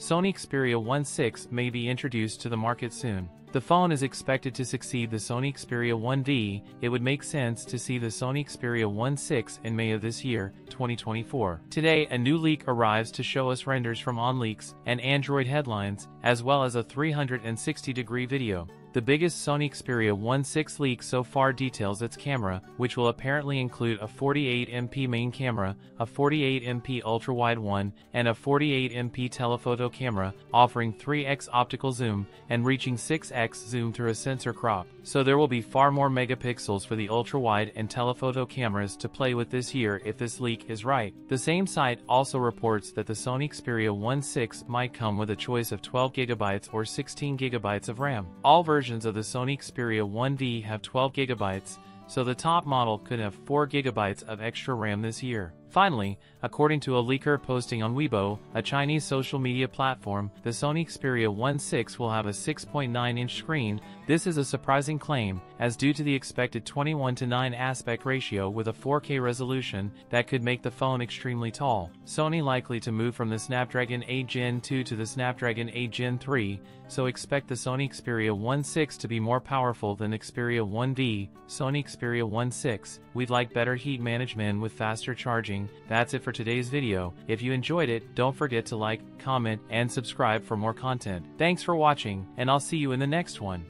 Sony Xperia 1.6 may be introduced to the market soon. The phone is expected to succeed the Sony Xperia 1V, it would make sense to see the Sony Xperia 1.6 in May of this year, 2024. Today, a new leak arrives to show us renders from OnLeaks and Android headlines, as well as a 360-degree video. The biggest Sony Xperia 1.6 leak so far details its camera, which will apparently include a 48MP main camera, a 48MP ultra-wide one, and a 48MP telephoto camera, offering 3x optical zoom and reaching 6x zoom through a sensor crop. So there will be far more megapixels for the ultra-wide and telephoto cameras to play with this year if this leak is right. The same site also reports that the Sony Xperia 1.6 might come with a choice of 12GB or 16GB of RAM. All versions of the Sony Xperia 1V have 12GB, so the top model could have 4GB of extra RAM this year. Finally, according to a leaker posting on Weibo, a Chinese social media platform, the Sony Xperia 1.6 will have a 6.9-inch screen. This is a surprising claim, as due to the expected 21 to 9 aspect ratio with a 4K resolution, that could make the phone extremely tall. Sony likely to move from the Snapdragon 8 Gen 2 to the Snapdragon 8 Gen 3, so expect the Sony Xperia 1.6 to be more powerful than Xperia 1V. Sony Xperia 1.6, we'd like better heat management with faster charging watching, that's it for today's video. If you enjoyed it, don't forget to like, comment, and subscribe for more content. Thanks for watching, and I'll see you in the next one.